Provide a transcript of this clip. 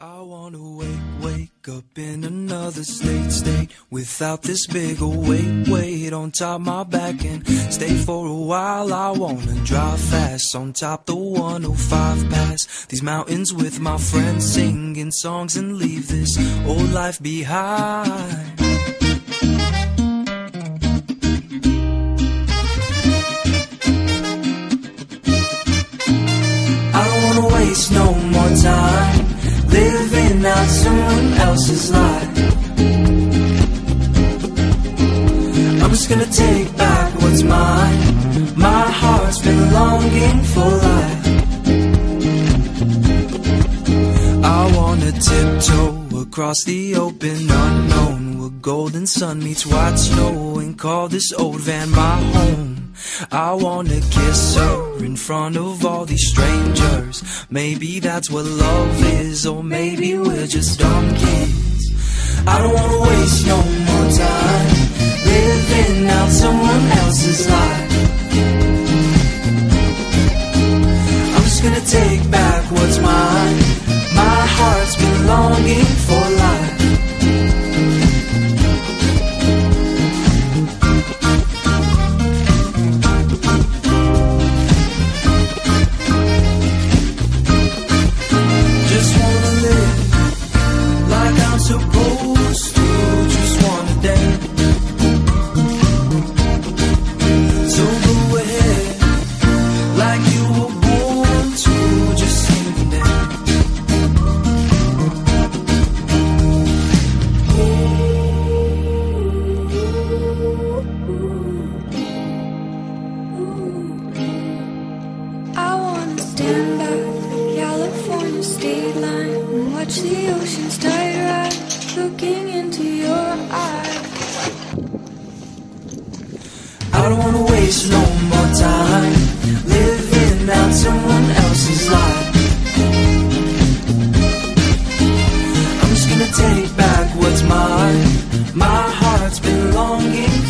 I wanna wake, wake up in another state, state Without this big old weight, weight on top my back And stay for a while, I wanna drive fast On top the 105 pass. These mountains with my friends Singing songs and leave this old life behind. I don't wanna waste no more time Living out someone else's life I'm just gonna take back what's mine. My heart's been longing for life. I wanna tiptoe across the open unknown. Where golden sun meets white snow And call this old van my home I wanna kiss her in front of all these strangers. Maybe that's what love is Or maybe we're just dumb kids. I don't wanna waste no more time Living out someone else's life. I'm just gonna take back the oceans die right, looking into your eyes. I don't wanna waste no more time living out someone else's life. I'm just gonna take back what's mine. My heart's been longing.